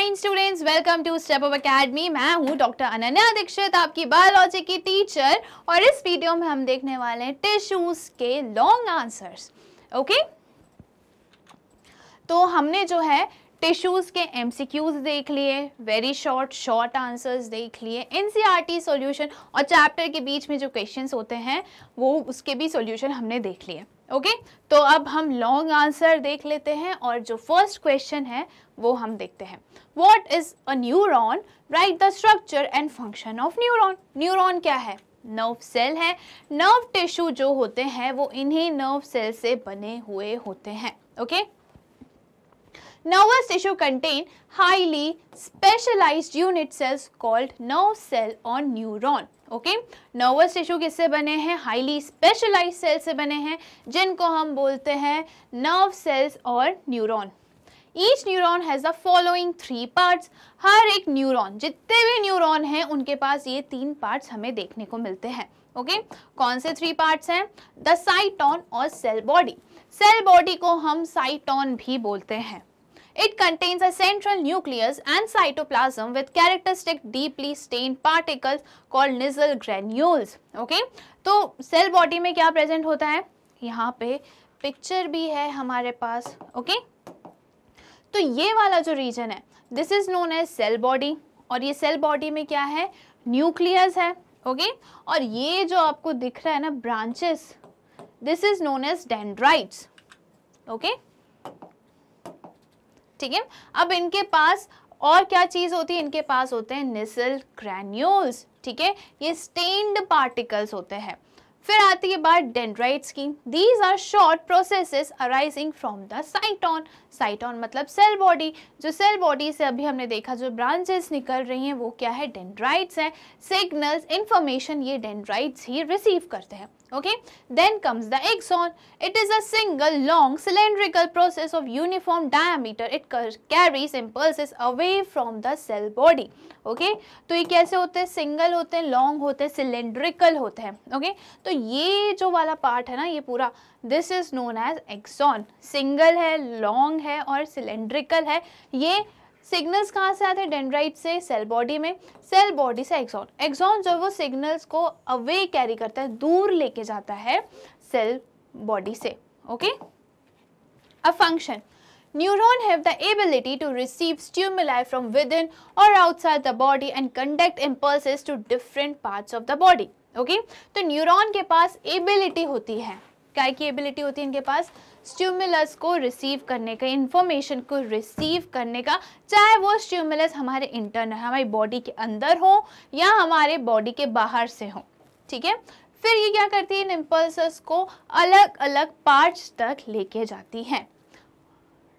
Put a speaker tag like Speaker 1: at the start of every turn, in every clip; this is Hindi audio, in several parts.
Speaker 1: Fine students welcome to step up academy मैं हूँ डॉक्टर अनन्या दीक्षित आपकी बायोलॉजी की टीचर और इस वीडियो में हम देखने वाले हैं टिश्यूज के लॉन्ग आंसर्स ओके तो हमने जो है टिश्यूज के एमसीक्यूज देख लिए वेरी शॉर्ट शॉर्ट आंसर्स देख लिए एनसीईआरटी सॉल्यूशन और चैप्टर के बीच में जो क्वेश्चंस होते हैं, वो उसके भी सॉल्यूशन हमने देख लिए ओके okay? तो अब हम लॉन्ग आंसर देख लेते हैं और जो फ़र्स्ट क्वेश्चन है, वो हम देखते हैं। What is a neuron right the structure and function of neuron neuron क्या है? नर्व सेल है। नर्व टिश्यू जो होते हैं, वो इन्हीं नर्व सेल से बने हुए होते हैं okay Nervous tissue contain highly specialized unit cells called nerve cell or neuron. Okay nervous tissue किससे बने हैं? हाईली स्पेशलाइज सेल से बने हैं, जिनको हम बोलते हैं नर्व सेल्स और neuron each neuron has the following three parts हर एक न्यूरॉन जितने भी न्यूरॉन हैं, उनके पास ये तीन पार्ट्स हमें देखने को मिलते हैं. Okay okay? कौन से थ्री पार्ट्स हैं? द साइटॉन और सेल बॉडी सेल बॉडी को हम साइटॉन भी बोलते हैं. It contains a central nucleus and cytoplasm with characteristic deeply stained particles called Nissl granules. Okay? तो सेल बॉडी में क्या प्रेजेंट होता है यहाँ पे पिक्चर भी है हमारे पास okay? तो ये वाला जो रीजन है this is known as cell body और ये सेल बॉडी में क्या है न्यूक्लियस है okay? और ये जो आपको दिख रहा है ना branches this is known as dendrites okay ठीक है। अब इनके पास और क्या चीज़ होती है? इनके पास होते हैं निसल ग्रैन्यूल्स, ठीक है? ये स्टेन्ड पार्टिकल्स होते हैं। फिर आती है बात डेंड्राइट्स की। These are short processes arising from the cyton cyton मतलब सेल बॉडी जो सेल बॉडी से अभी हमने देखा, जो ब्रांचेस निकल रही हैं, वो क्या है? डेंड्राइट्स हैं। सिग्नल्स इंफॉर्मेशन ये डेंड्राइट्स ही रिसीव करते हैं। Okay then comes the axon it is a single long cylindrical process of uniform diameter it carries impulses away from the cell body okay तो ये कैसे होते हैं सिंगल होते हैं लॉन्ग होते हैं सिलेंड्रिकल होते हैं ओके okay? तो ये जो वाला पार्ट है ना ये पूरा this is known as axon single है लॉन्ग है और सिलेंड्रिकल है ये सिग्नल्स कहाँ से आते हैं? डेंड्राइट से, सेल बॉडी में। सेल बॉडी से एक्सॉन। एक्सॉन जो है वो सिग्नल्स को अवे कैरी करता है, दूर लेके जाता है सेल बॉडी से, okay? A function. Neuron have the ability to receive stimuli from within और outside the body and conduct impulse to different parts of the body, okay? तो न्यूरोन के पास एबिलिटी होती है। क्या की एबिलिटी होती है इनके पास? स्ट्यूमुलस को रिसीव करने का इंफॉर्मेशन को रिसीव करने का। चाहे वो स्ट्यूमुलस हमारे इंटरनल हमारी बॉडी के अंदर हो या हमारे बॉडी के बाहर से हो, ठीक है? फिर ये क्या करती है? इन इम्पल्स को अलग अलग पार्ट्स तक लेके जाती हैं।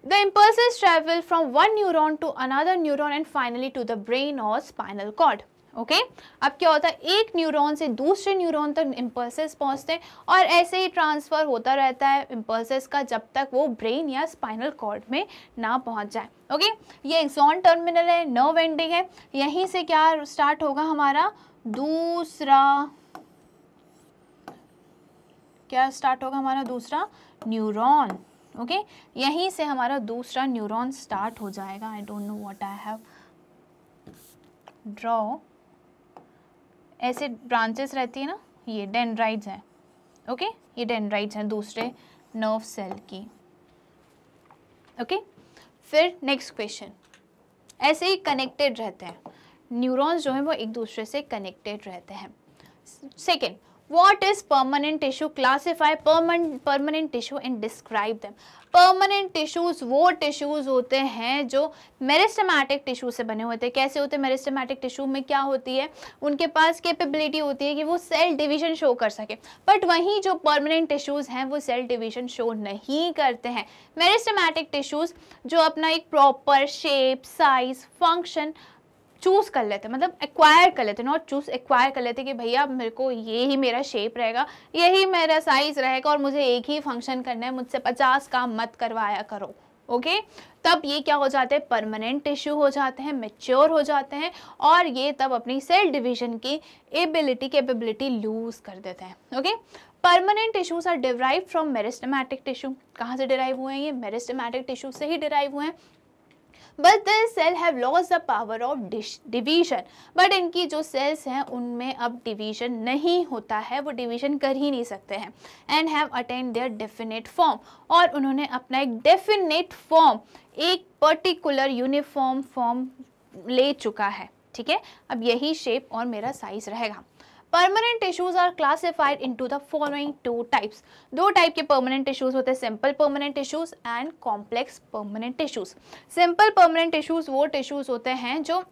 Speaker 1: The impulses travel from one neuron to another neuron and finally to the brain or spinal cord. Okay okay? अब क्या होता है, एक न्यूरॉन से दूसरे न्यूरॉन तक इम्पल्सेस पहुँचते हैं और ऐसे ही ट्रांसफ़र होता रहता है इम्पल्सेस का जब तक वो ब्रेन या स्पाइनल कॉर्ड में ना पहुँच जाए। Okay okay? ये एक्सॉन टर्मिनल है नर्व एंडिंग है। यहीं से क्या स्टार्ट होगा हमारा? दूसरा, क्या स्टार्ट होगा हमारा दूसरा? Neuron okay okay? यहीं से हमारा दूसरा न्यूरॉन स्टार्ट हो जाएगा। I don't know what I have draw ऐसे ब्रांचेस रहती है ना, ये डेंड्राइड्स हैं ओके ये डेंड्राइड्स हैं दूसरे नर्व सेल की ओके फिर नेक्स्ट क्वेश्चन ऐसे ही कनेक्टेड रहते हैं. न्यूरॉन्स जो हैं वो एक दूसरे से कनेक्टेड रहते हैं. Second What is permanent tissue? Classify permanent permanent and describe them. Permanent tissues वो टिश्यूज होते हैं जो मेरिस्टमैटिक टिश्यू से बने होते हैं कैसे होते हैं मेरिस्टमैटिक टिश्यू में क्या होती है उनके पास कैपेबिलिटी होती है कि वो सेल डिवीज़न शो कर सके बट वहीं जो परमानेंट टिश्यूज हैं, वो सेल डिवीज़न शो नहीं करते हैं मेरिस्टमैटिक टिश्यूज जो अपना एक proper shape size function choose कर लेते मतलब एक्वायर कर लेते नॉट चूज़ एक्वायर कर लेते कि भैया मेरे को ये ही मेरा शेप रहेगा, यही मेरा साइज़ रहेगा और मुझे एक ही फ़ंक्शन करना है, मुझसे पचास काम मत करवाया करो ओके okay? तब ये क्या हो जाते हैं? परमानेंट टिश्यू हो जाते हैं मेच्योर हो जाते हैं और ये तब अपनी सेल डिवीज़न की एबिलिटी कैपेबिलिटी लूज कर देते हैं okay permanent tissues are derive from meristematic tissue कहाँ से डिराइव हुए हैं ये? मेरिस्टमैटिक टिश्यू से ही डिराइव हुए हैं। But this cell have loss the power of division but इनकी जो सेल्स हैं, उनमें अब डिवीज़न नहीं होता है, वो डिवीज़न कर ही नहीं सकते हैं and have attend their definite form और उन्होंने अपना एक डेफिनेट फॉर्म एक पर्टिकुलर यूनिफॉर्म फॉर्म ले चुका है। ठीक है? अब यही शेप और मेरा साइज़ रहेगा। Permanent tissues are classified into the following two types दो टाइप के परमानेंट टिश्यूज होते हैं simple permanent tissues and complex permanent tissues simple permanent tissues वो टिश्यूज होते हैं जो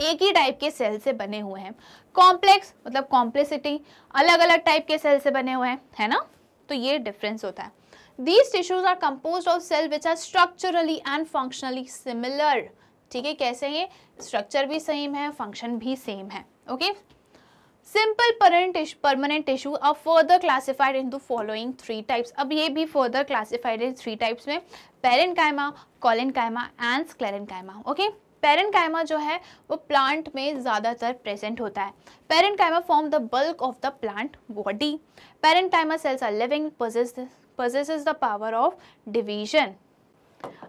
Speaker 1: एक ही टाइप के सेल से बने हुए हैं. कॉम्प्लेक्स मतलब कॉम्प्लेसिटी अलग अलग टाइप के सेल से बने हुए हैं, है ना? तो ये डिफरेंस होता है. These tissues are compose of cell which are structurally and functionally similar ठीक है, कैसे ये स्ट्रक्चर भी सेम है फ़ंक्शन भी सेम है. Okay okay? Simple permanent tissue are further classified in following three types अब ये भी further classified in three types में. Parenchyma collenchyma and sclerenchyma okay parenchyma कायमा जो है, वो प्लांट में ज़्यादातर प्रेजेंट होता है. Parenchyma form the bulk of the plant body parenchyma cells are living possesses the power of division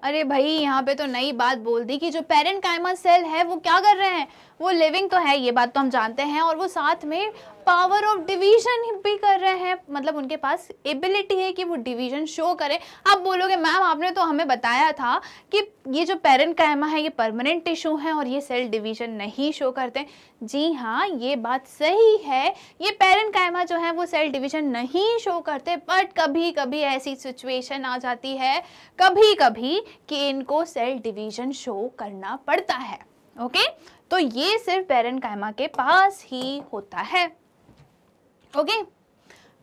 Speaker 1: अरे भाई, यहाँ पे तो नई बात बोल दी कि जो पेरेंट कायमा सेल है, वो क्या कर रहे हैं? वो लिविंग तो है, ये बात तो हम जानते हैं और वो साथ में पावर ऑफ़ डिवीज़न भी कर रहे हैं। मतलब उनके पास एबिलिटी है कि वो डिवीज़न शो करें। आप बोलोगे, मैम, आपने तो हमें बताया था कि ये जो पेरेंट कायमा है, ये परमानेंट टिश्यू है और ये सेल डिवीज़न नहीं शो करते जी हाँ ये बात सही है। ये पेरेंट कायमा जो है, वो सेल डिवीज़न नहीं शो करते। बट कभी कभी ऐसी सिचुएशन आ जाती है कभी कभी कि इनको सेल डिवीज़न शो करना पड़ता है। Okay okay? तो ये सिर्फ़ पेरेंट कैमा के पास ही होता है। Okay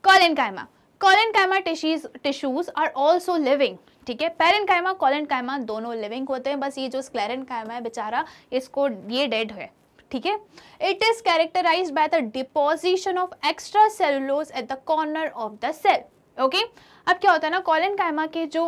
Speaker 1: collenchyma collenchyma tissues tissues are also living ठीक है? पेरेंट कायमा कॉलन कायमा दोनों लिविंग होते हैं। बस ये जो स्क्लेरन कायमा है, बेचारा, इसको ये डेड है। ठीक है? It is characterise by the deposition of extra cellulose at the corner of the cell okay अब क्या होता है ना कॉलन कायमा के जो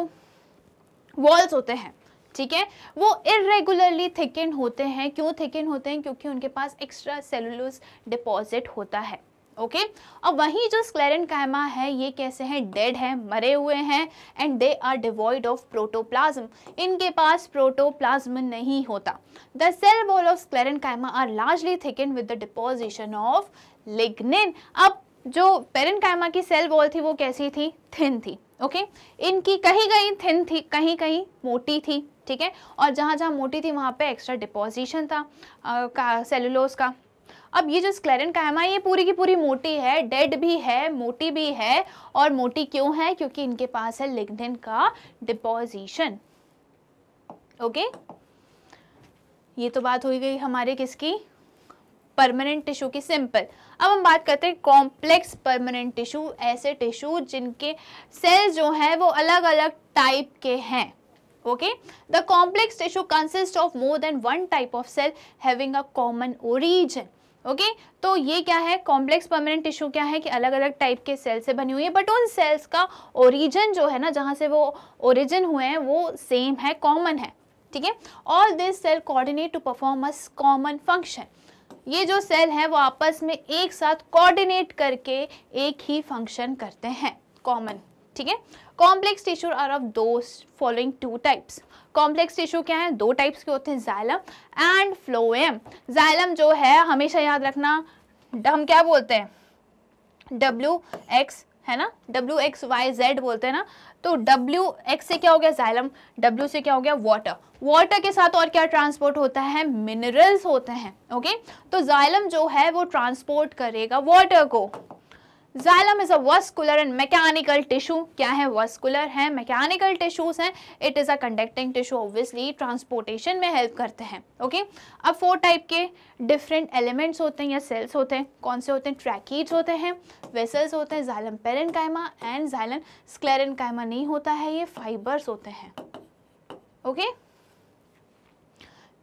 Speaker 1: वॉल्स होते हैं, ठीक है? वो इरेगुलरली थिकन होते हैं। क्यों थिकन होते हैं? क्योंकि उनके पास एक्स्ट्रा सेलुलोज डिपॉजिट होता है। ओके? अब वही जो स्क्लेरन कैमा है, ये कैसे हैं? डेड हैं, मरे हुए हैं and they are devoid of protoplasm इनके पास प्रोटोप्लाज्म नहीं होता। The cell wall of sclerenchyma are largely thicken with the deposition of lignin अब जो पेरन कैमा की सेल वॉल थी, वो कैसी थी? थिन थी ओके okay? इनकी कहीं कहीं थिन थी, कहीं कहीं मोटी थी, ठीक है? और जहाँ जहाँ मोटी थी, वहाँ पे एक्स्ट्रा डिपोजिशन था सेलुलोज का। अब ये जो स्क्लेरन कायमा ये पूरी की पूरी मोटी है डेड भी है, मोटी भी है और मोटी क्यों है? क्योंकि इनके पास है लिग्निन का डिपोजिशन ओके ये तो बात हो गई हमारे किसकी? परमानेंट टिश्यू की सिंपल अब हम बात करते हैं कॉम्प्लेक्स परमानेंट टिश्यू ऐसे टिश्यू जिनके सेल्स जो हैं वो अलग अलग टाइप के हैं। Okay? The complex tissue consists of more than one type of cell having a common origin okay? तो ये क्या है? कॉम्प्लेक्स परमानेंट टिश्यू क्या है कि अलग अलग टाइप के सेल से बनी हुई है बट उन सेल्स का ओरिजिन जो है ना, जहाँ से वो ओरिजिन हुए हैं, वो सेम है कॉमन है। ठीक है? All this cell coordinate to perform a common function ये जो सेल है, वो आपस में एक साथ कोऑर्डिनेट करके एक ही फ़ंक्शन करते हैं कॉमन ठीक है? Complex tissue are of the following two types complex tissue क्या है? दो टाइप्स के होते हैं जाइलम एंड फ्लोएम जाइलम जो है, हमेशा याद रखना, हम क्या बोलते हैं? डब्ल्यू एक्स है ना? डब्ल्यू एक्स वाई जेड बोलते हैं ना? तो डब्ल्यू एक्स से क्या हो गया? जाइलम डब्ल्यू से क्या हो गया? वाटर वाटर के साथ और क्या ट्रांसपोर्ट होता है? मिनरल्स होते हैं ओके तो जाइलम जो है, वो ट्रांसपोर्ट करेगा वाटर को. Xylem is a vascular and mechanical tissue क्या है वस्कुलर है मैकेनिकल टिश्यूज हैं. It is a conducting tissue obviously transportation में हेल्प करते हैं. Okay okay? अब फोर टाइप के डिफरेंट एलिमेंट्स होते हैं या सेल्स होते हैं. कौन से होते हैं? ट्रैकीज होते हैं. वेसल्स होते हैं. जाइलम पेरन एंड जाइलन स्क्लेरन नहीं होता है ये. फाइबर्स होते हैं. Okay okay?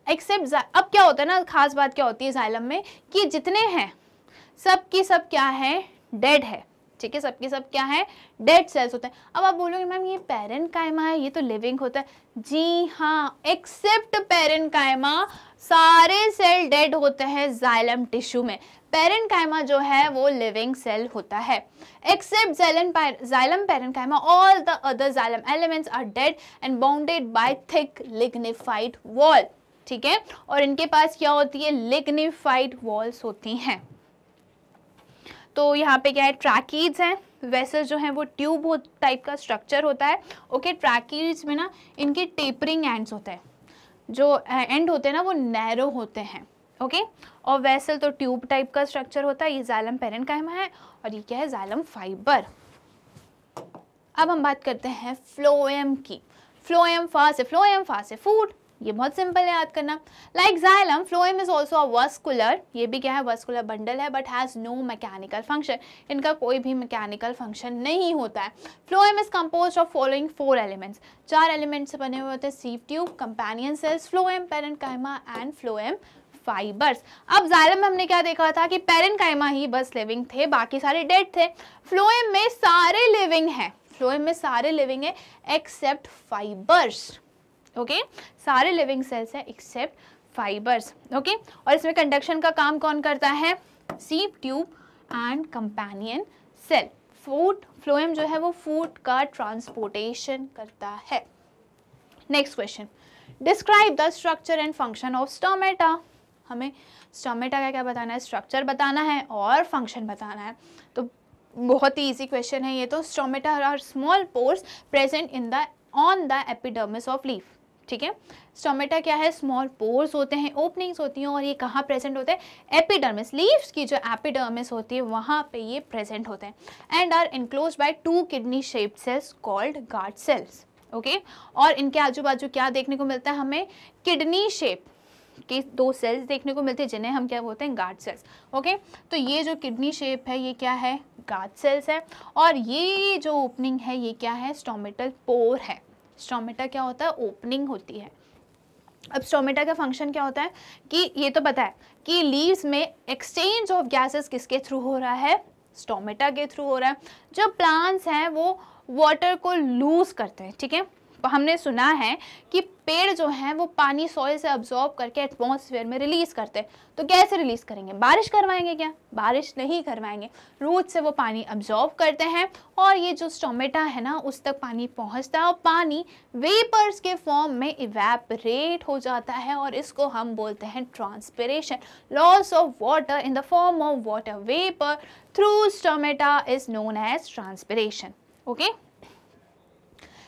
Speaker 1: एक्सेप्ट अब क्या होता है ना? खास बात क्या होती है जाइलम में? कि जितने हैं सब की सब क्या है? डेड है, ठीक है? सबके सब क्या है? डेड सेल्स होते हैं। अब आप बोलोगे, मैम, ये पेरेंट कायमा है, ये तो लिविंग होता है। जी हाँ एक्सेप्ट पेरेंट कायमा, सारे सेल डेड होते हैं जाइलम टिश्यू में। पेरेंकाइमा जो है, वो लिविंग सेल होता है। Except xylem parenchyma all the other xylem elements are dead and bounded by thick lignified wall ठीक है? और इनके पास क्या होती है? लिग्निफाइड वॉल्स होती हैं। तो यहाँ पे क्या है ट्रैकीज हैं वैसे जो है वो ट्यूब टाइप का स्ट्रक्चर होता है ओके ट्रैकीज में ना इनके टेपरिंग एंड्स होते हैं, जो एंड होते हैं ना वो नैरो होते हैं ओके और वैसल तो ट्यूब टाइप का स्ट्रक्चर होता है, ये जालम पेरेंट का है, और ये क्या है जालम फाइबर अब हम बात करते हैं फ्लोएम की phloem fast phloem fast food ये बहुत सिंपल है याद करना। Like xylem phloem is also a vascular ये भी क्या है वस्कुलर बंडल है but has no mechanical function इनका कोई भी मैकेनिकल फ़ंक्शन नहीं होता है। Phloem is compose of following four elements चार एलिमेंट से बने हुए होते हैं sieve tube companion cells phloem parenchyma and phloem fibres अब जाइलम में हमने क्या देखा था कि पेरेंट काइमा ही बस लिविंग थे, बाकी सारे डेड थे। फ्लोएम में सारे लिविंग हैं। फ्लोएम में सारे लिविंग है एक्सेप्ट फाइबर्स ओके? सारे लिविंग सेल्स हैं एक्सेप्ट फाइबर्स ओके? और इसमें कंडक्शन का काम कौन करता है? Sieve tube and companion cell food phloem जो है वो फ़ूड का ट्रांसपोर्टेशन करता है। Next question describe the structure and function of stomata हमें स्टोमेटा का क्या बताना है? स्ट्रक्चर बताना है और फ़ंक्शन बताना है। तो बहुत ही इजी क्वेश्चन है ये तो। Stomata are small pores present in the on the epidermis of leaf ठीक है? स्टोमेटा क्या है? स्मॉल पोर्स होते हैं ओपनिंग्स होती हैं और ये कहाँ प्रेजेंट होते हैं? एपिडर्मिस लीव्स की जो एपिडर्मिस होती है, वहाँ पे ये प्रेजेंट होते हैं। And are enclose by two kidney shaped cells called guard cells okay और इनके आजू बाजू क्या देखने को मिलता है हमें? किडनी शेप के दो सेल्स देखने को मिलते हैं, जिन्हें हम क्या बोलते हैं? गार्ड सेल्स ओके तो ये जो किडनी शेप है, ये क्या है? गार्ड सेल्स है। और ये जो ओपनिंग है, ये क्या है? स्टोमेटल पोर है। स्टोमेटा क्या होता है? ओपनिंग होती है। अब स्टोमेटा का फ़ंक्शन क्या होता है कि ये तो पता है कि लीव्स में एक्सचेंज ऑफ़ गैसेस किसके थ्रू हो रहा है? स्टोमेटा के थ्रू हो रहा है। जो प्लांट्स हैं वो वाटर को लूज करते हैं, ठीक है? हमने सुना है कि पेड़ जो हैं, वो पानी सॉइल से अब्जॉर्ब करके एटमॉस्फेयर में रिलीज़ करते हैं। तो कैसे रिलीज़ करेंगे? बारिश करवाएँगे क्या? बारिश नहीं करवाएँगे। रूट से वो पानी अब्जॉर्ब करते हैं और ये जो स्टोमेटा है ना, उस तक पानी पहुँचता है और पानी वेपर्स के फॉर्म में इवेपरेट हो जाता है और इसको हम बोलते हैं transpiration loss of water in the form of water vapour through stomata is known as transpiration okay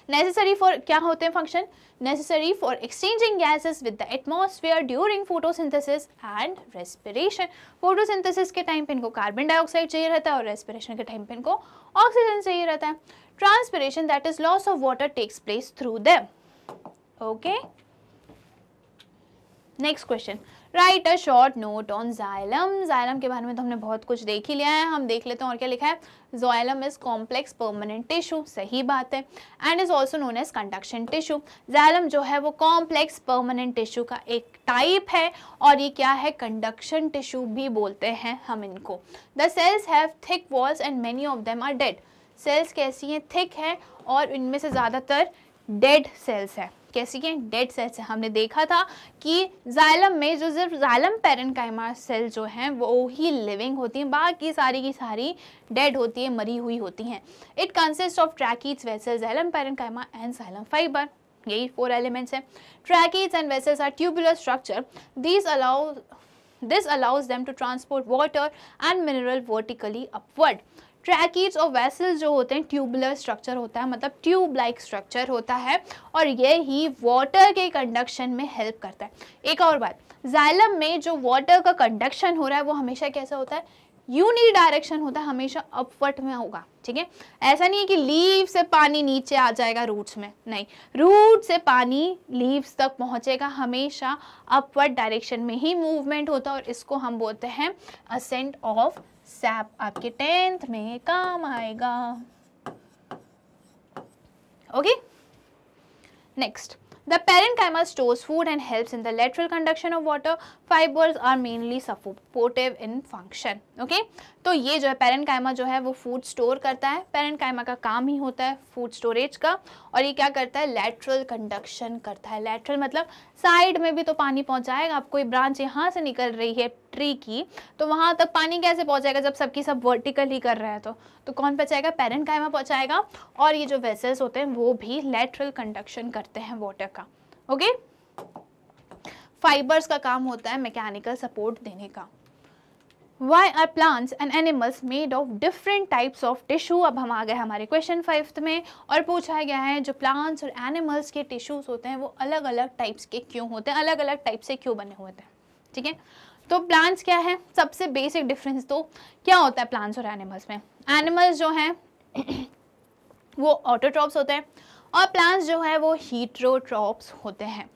Speaker 1: necessary for क्या होते हैं function necessary for exchanging gases with the atmosphere during photosynthesis and respiration photosynthesis के टाइम पे इनको कार्बन डाइऑक्साइड चाहिए रहता है और रेस्पिरेशन के टाइम पे इनको ऑक्सीजन चाहिए रहता है. Transpiration that is loss of water takes place through them okay next question write a short note on xylem xylem के बारे में तो हमने बहुत कुछ देख ही लिया है। हम देख लेते हैं और क्या लिखा है? Xylem is complex permanent tissue सही बात है। And is also known as conduction tissue xylem जो है वो कॉम्प्लेक्स परमानेंट टिश्यू का एक टाइप है और ये क्या है? कंडक्शन टिश्यू भी बोलते हैं हम इनको। The cells have thick walls and many of them are dead cells कैसी हैं? थिक है और इनमें से ज़्यादातर डेड सेल्स है। कैसी है? डेड सेल्स है हमने देखा था कि जाइलम में जो सिर्फ़ जाइलम पेरेंकाइमा सेल जो हैं, वो ही लिविंग होती हैं। बाकी सारी की सारी डेड होती है, मरी हुई होती हैं। It consist of tracheids vessels xylem parenchyma and xylem fibre यही फोर एलिमेंट्स हैं। Tracheids and vessels are tubular structure these allow this allows them to transport water and mineral vertically upward tracheids और वेसल्स जो होते हैं, ट्यूबुलर स्ट्रक्चर होता है मतलब ट्यूब लाइक स्ट्रक्चर होता है और ये ही वाटर के कंडक्शन में हेल्प करता है। एक और बात जाइलम में जो वाटर का कंडक्शन हो रहा है, वो हमेशा कैसा होता है? यूनी डायरेक्शन होता है, हमेशा अपवर्ट में होगा, ठीक है? ऐसा नहीं है कि लीव से पानी नीचे आ जाएगा रूट्स में, नहीं। रूट से पानी लीव्स तक पहुंचेगा, हमेशा अपवर्ड डायरेक्शन में ही मूवमेंट होता है और इसको हम बोलते हैं असेंट ऑफ़ सैप आपके टेंथ में काम आएगा। Okay next The parenchyma stores food and helps in the lateral conduction of water. Fibers are mainly supportive in function. Okay? तो ये जो है पेरेंट पेरेंकाइमा जो है, वो फ़ूड स्टोर करता है। पेरेंट पेरेंकाइमा का काम ही होता है फ़ूड स्टोरेज का। और ये क्या करता है? लेटरल कंडक्शन करता है। लेटरल मतलब साइड में भी तो पानी पहुंचाएगा। आप कोई ब्रांच यहाँ से निकल रही है ट्री की तो वहाँ तक पानी कैसे पहुँचाएगा जब सबकी सब वर्टिकली कर रहे हैं तो? तो कौन पहुँचाएगा पेरेंट कायमा पहुँचाएगा। और ये जो वेसल्स होते हैं, वो भी लेटरल कंडक्शन करते हैं वाटर का। ओके फाइबर्स का काम होता है मैकेनिकल सपोर्ट देने का। Why are plants and animals made of different types of tissue अब हम आ गए हमारे क्वेश्चन फिफ्थ में और पूछा गया है, जो प्लांट्स और एनिमल्स के टिश्यूज होते हैं, वो अलग अलग टाइप्स के क्यों होते हैं? अलग अलग टाइप से क्यों बने हुए हैं ठीक है? तो प्लांट्स क्या है? सबसे बेसिक डिफरेंस तो क्या होता है प्लांट्स और एनिमल्स में? एनिमल्स जो हैं, वो ऑटोट्रॉप्स होते हैं और प्लांट्स जो है, वो हीट्रोट्रॉप्स होते हैं।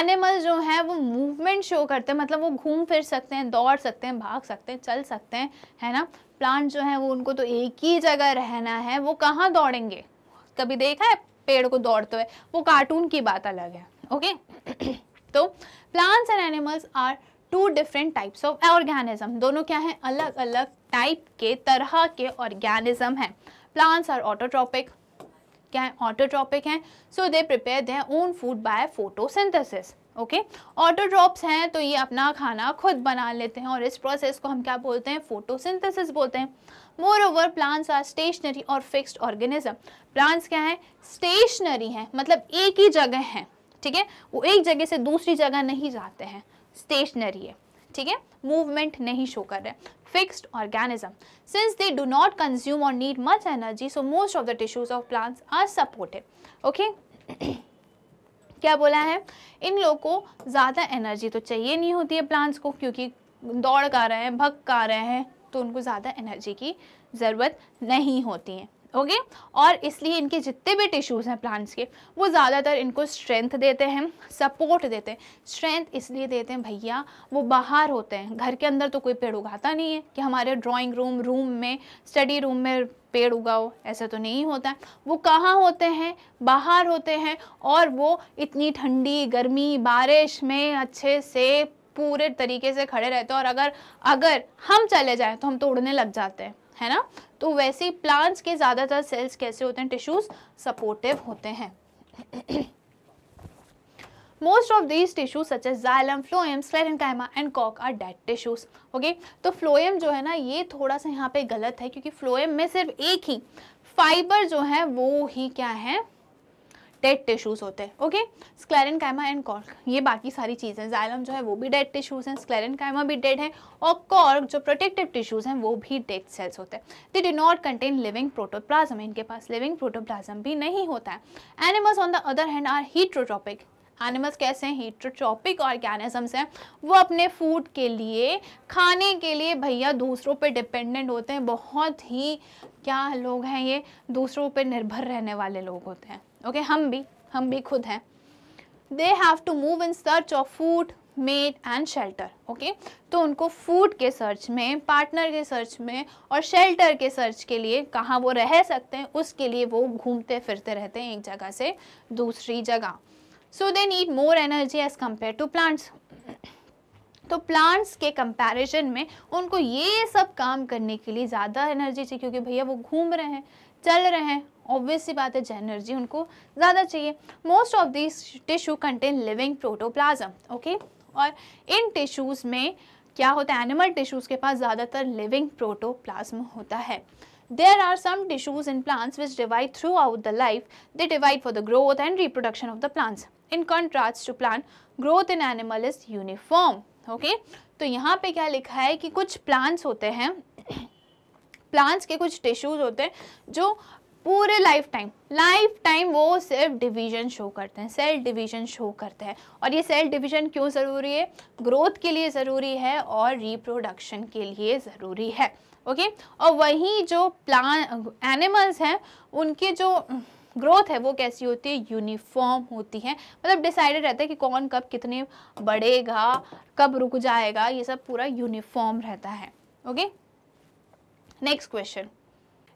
Speaker 1: एनिमल जो है, वो मूवमेंट शो करते हैं मतलब वो घूम फिर सकते हैं, दौड़ सकते हैं, भाग सकते हैं, चल सकते हैं, है ना? प्लांट जो है, वो उनको तो एक ही जगह रहना है, वो कहाँ दौड़ेंगे? कभी देखा है पेड़ को दौड़ते हुए? वो कार्टून की बात अलग है ओके तो plants and animals are two different types of organism. दोनों क्या है? अलग अलग टाइप के, तरह के ऑर्गेनिज्म हैं। Plants are autotrophic. क्या है? ऑटोट्रॉपिक हैं। So they prepare their own food by photosynthesis okay autotrophs हैं तो ये अपना खाना खुद बना लेते हैं और इस प्रोसेस को हम क्या बोलते हैं? फोटोसिंथेसिस बोलते हैं। Moreover plants are stationary और फिक्स्ड ऑर्गेनिज्म प्लांट्स क्या है? स्टेशनरी हैं मतलब एक ही जगह हैं, ठीक है? वो एक जगह से दूसरी जगह नहीं जाते हैं। स्टेशनरी है, ठीक है? मूवमेंट नहीं शो कर रहे fixed organism since they do not consume और need much energy so most of the tissues of plants are supported okay क्या बोला है? इन लोगों को ज़्यादा एनर्जी तो चाहिए नहीं होती है प्लांट्स को, क्योंकि दौड़ का रहे हैं, भग का रहे हैं तो उनको ज़्यादा एनर्जी की ज़रूरत नहीं होती है। ओके? और इसलिए इनके जितने भी टिश्यूज़ हैं प्लांट्स के, वो ज़्यादातर इनको स्ट्रेंथ देते हैं सपोर्ट देते हैं। स्ट्रेंथ इसलिए देते हैं भैया, वो बाहर होते हैं। घर के अंदर तो कोई पेड़ उगाता नहीं है कि हमारे ड्राइंग रूम रूम में स्टडी रूम में पेड़ उगाओ, ऐसा तो नहीं होता है। वो कहाँ होते हैं? बाहर होते हैं और वो इतनी ठंडी, गर्मी, बारिश में अच्छे से पूरे तरीके से खड़े रहते हैं। और अगर अगर हम चले जाएँ तो हम तो उड़ने लग जाते हैं। है ना? तो वैसे ही प्लांट्स के ज़्यादातर सेल्स कैसे होते हैं? टिश्यूज सपोर्टिव होते हैं। Most of these tissues such as xylem phloem sclerenchyma and Kock are dead tissues okay तो फ्लोएम जो है ना, ये थोड़ा सा यहाँ पे गलत है क्योंकि फ्लोएम में सिर्फ़ एक ही फाइबर जो है, वो ही क्या है? डेड टिश्यूज होते हैं ओके स्क्लेरन कायमा एंड कॉर्क ये बाकी सारी चीज़ें जाइलम जो है वो भी डेड टिश्यूज हैं स्क्लेरन कायमा भी डेड है, और कॉर्क जो प्रोटेक्टिव टिश्यूज हैं वो भी डेड सेल्स होते हैं। They did not contain living protoplasm इनके पास लिविंग प्रोटोप्लाज्म भी नहीं होता है। Animals on the other hand are heterotrophic animals कैसे हैं? हीट्रोट्रॉपिक ऑर्गेनिजम्स हैं। वो अपने फ़ूड के लिए, खाने के लिए भैया दूसरों पे डिपेंडेंट होते हैं। बहुत ही, क्या लोग हैं ये? दूसरों पे निर्भर रहने वाले लोग होते हैं। ओके okay, हम भी हम भी खुद हैं. They have to move in search of food mate and shelter okay तो उनको फ़ूड के सर्च में पार्टनर के सर्च में और शेल्टर के सर्च के लिए कहाँ वो रह सकते हैं उसके लिए वो घूमते फिरते रहते हैं एक जगह से दूसरी जगह. So they need more energy as compare to plants तो प्लांट्स के कंपैरिजन में उनको ये सब काम करने के लिए ज़्यादा एनर्जी चाहिए क्योंकि भैया वो घूम रहे हैं चल रहे हैं ऑब्वियस सी बात है जेनर्जी उनको ज़्यादा चाहिए। Most of this tissue contain living protoplasm okay और इन टिश्यूज़ में क्या होता है एनिमल टिश्यूज़ के पास ज़्यादातर लिविंग प्रोटोप्लाज्म होता है। There are some tissues in plants which divide throughout the life they divide for the growth and reproduction of the plants in contrast to plant growth in animal is uniform okay तो यहाँ पे क्या लिखा है कि कुछ प्लांट्स होते हैं प्लांट्स के कुछ टिश्यूज होते हैं जो पूरे लाइफ टाइम लाइफ टाइम वो सिर्फ़ डिवीज़न शो करते हैं सेल डिवीज़न शो करते हैं। और ये सेल डिवीज़न क्यों ज़रूरी है? ग्रोथ के लिए ज़रूरी है और रिप्रोडक्शन के लिए ज़रूरी है ओके और वहीं जो प्लान एनिमल्स हैं, उनके जो ग्रोथ है, वो कैसी होती है? यूनिफॉर्म होती है। मतलब डिसाइडेड रहता है कि कौन कब कितने बढ़ेगा, कब रुक जाएगा, ये सब पूरा यूनिफॉर्म रहता है okay next question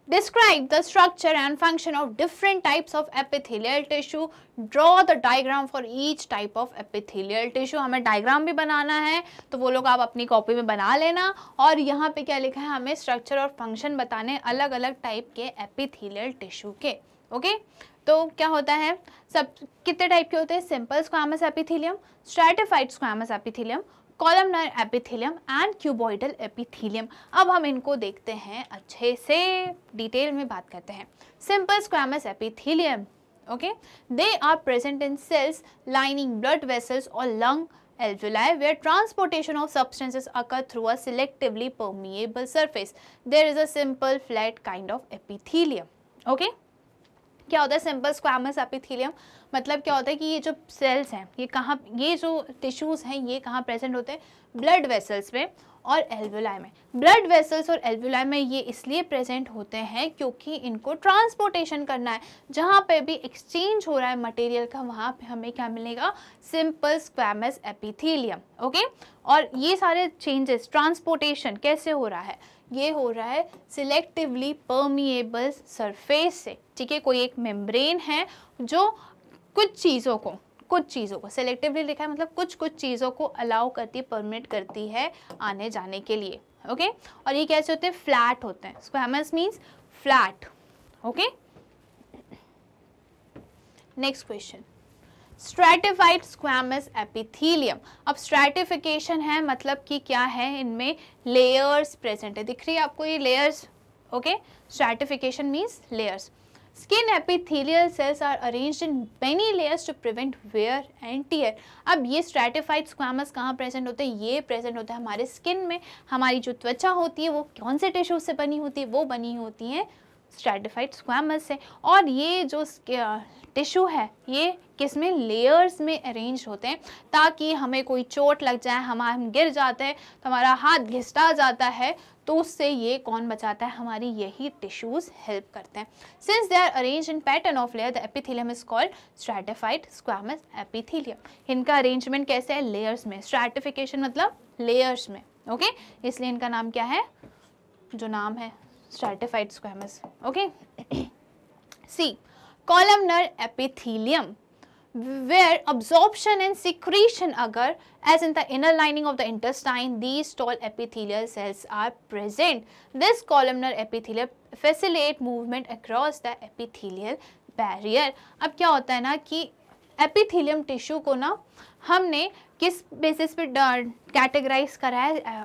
Speaker 1: Describe the structure and function of different types of epithelial tissue. Draw the diagram for each type of epithelial tissue. हमें डायग्राम भी बनाना है तो वो लोग आप अपनी कॉपी में बना लेना और यहाँ पे क्या लिखा है हमें स्ट्रक्चर और फ़ंक्शन बताने अलग अलग टाइप के एपिथेलियल टिश्यू के ओके okay? तो क्या होता है सब कितने टाइप के होते हैं simple squamous epithelium stratified squamous epithelium columnar epithelium and cuboidal epithelium. अब हम इनको देखते हैं, अच्छे से डिटेल में बात करते हैं। Simple squamous epithelium, okay? They are present in cells lining blood vessels और lung एल्जुलाई where transportation of substances occur through a selectively permeable surface there is a simple flat kind of epithelium okay? क्या होता है सिंपल स्क्वामस एपिथीलियम मतलब क्या होता है कि ये जो सेल्स हैं, ये कहाँ, ये जो टिश्यूज़ हैं, ये कहाँ प्रेजेंट होते हैं? ब्लड वेसल्स में और एल्वुलाई में। ब्लड वेसल्स और एल्वुलाई में ये इसलिए प्रेजेंट होते हैं क्योंकि इनको ट्रांसपोर्टेशन करना है। जहाँ पे भी एक्सचेंज हो रहा है मटेरियल का, वहाँ पे हमें क्या मिलेगा? सिंपल स्क्वामस एपिथेलियम ओके और ये सारे चेंजेस ट्रांसपोर्टेशन कैसे हो रहा है? ये हो रहा है सिलेक्टिवली परमिएबल सरफेस से। ठीक है, कोई एक मेम्ब्रेन है जो कुछ चीज़ों को, कुछ चीज़ों को सेलेक्टिवली लिखा है मतलब कुछ कुछ चीज़ों को अलाउ करती है परमिट करती है आने जाने के लिए। ओके और ये कैसे होते हैं? फ्लैट होते हैं। Squamous means flat okay next question stratified squamous epithelium अब स्ट्रेटिफिकेशन है मतलब कि क्या है? इनमें लेयर्स प्रेजेंट है। दिख रही है आपको ये layers okay stratification means layers skin epithelial cells are arranged in many layers to prevent wear and tear अब ये स्ट्रेटिफाइड squamous कहाँ प्रेजेंट होते हैं? ये प्रेजेंट होता है हमारे स्किन में। हमारी जो त्वचा होती है, वो कौन से टिश्यू से बनी होती है? वो बनी होती है स्ट्रेटिफाइड स्क्वामस से। और ये जो टिश्यू है, ये किसमें लेयर्स में अरेंज होते हैं, ताकि हमें कोई चोट लग जाए, हम हम गिर जाते हैं तो हमारा हाथ घिसटा जाता है तो उससे ये कौन बचाता है? हमारी यही टिश्यूज हेल्प करते हैं। Since they are arrange in pattern of layer the epithelium is called stratified squamous epithelium इनका अरेंजमेंट कैसे है? लेयर्स में। स्ट्रेटिफिकेशन मतलब लेयर्स में। ओके? इसलिए इनका नाम क्या है? जो नाम है stratified squamous okay see columnar epithelium where absorption and secretion occur as in the inner lining of the intestine these tall epithelial cells are present this columnar epithelium facilitate movement across the epithelial barrier अब क्या होता है ना कि एपिथेलियम टिश्यू को ना हमने किस बेसिस पे कैटेगराइज करा है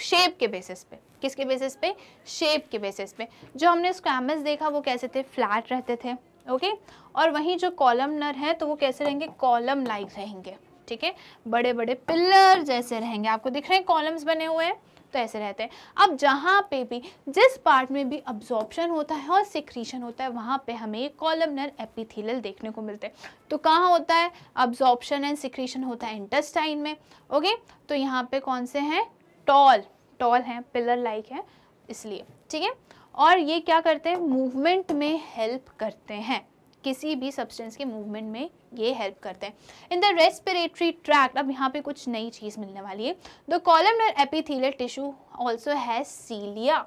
Speaker 1: शेप के बेसिस पे किसके बेसिस पे शेप के बेसिस पे जो हमने स्क्वामस देखा वो कैसे थे फ्लैट रहते थे ओके और वहीं जो कॉलमनर है तो वो कैसे रहेंगे? कॉलम लाइक रहेंगे। ठीक है? बड़े बड़े पिलर जैसे रहेंगे। आपको दिख रहे हैं कॉलम्स बने हुए हैं तो ऐसे रहते हैं। अब जहाँ पे भी, जिस पार्ट में भी अब्जॉर्प्शन होता है और सिक्रीशन होता है, वहाँ पे हमें कॉलमनर एपिथेलियल देखने को मिलते हैं। तो कहाँ होता है? अब्जॉर्प्शन एंड सिक्रीशन होता है इंटेस्टाइन में। ओके तो यहाँ पे कौन से हैं? टॉल टॉल हैं पिलर लाइक है, इसलिए। ठीक है? और ये क्या करते हैं? मूवमेंट में हेल्प करते हैं। किसी भी सब्सटेंस के मूवमेंट में ये हेल्प करते हैं। इन द रेस्पिरेटरी ट्रैक्ट अब यहाँ पे कुछ नई चीज़ मिलने वाली है। The columnar epithelial tissue also है सीलिया